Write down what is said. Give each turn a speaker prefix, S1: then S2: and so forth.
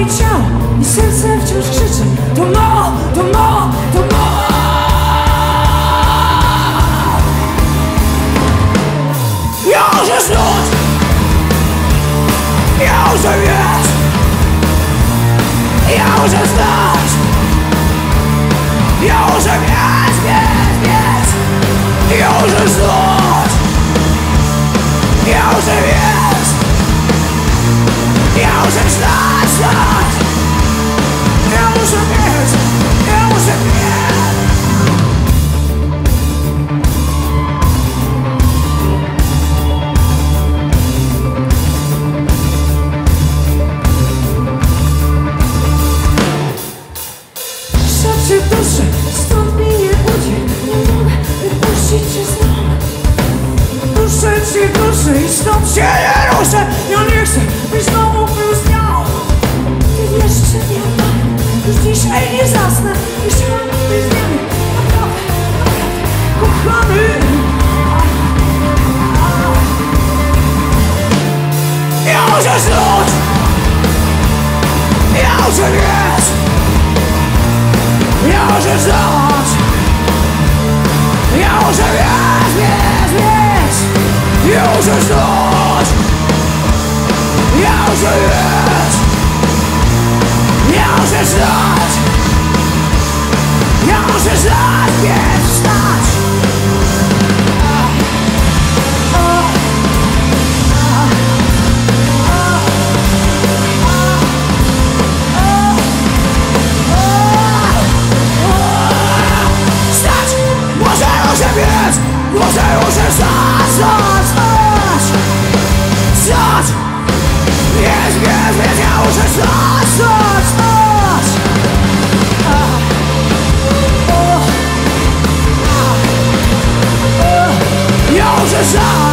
S1: mi ciało I serce wciąż krzyczy To no, to no, to no Już jest noc Już jest Już jest noc Już jest, jest, jest Już jest noc Już jest wstać, wstać Ja muszę duszy, ci duszę i stąd się nie ruszę dzisiaj nie zasnę Nie chciałam być z nią Naprawdę, naprawdę, kochany Ja muszę znać Ja muszę mieć Ja muszę znać Ja muszę mieć, mieć, mieć Ja muszę znać Ja muszę mieć Ja muszę znać Ja biec! Muszę, wstać! Wstać! Biec, biec, biec, ja muszę. Oh. Ah. Oh. Ja muszę wstać!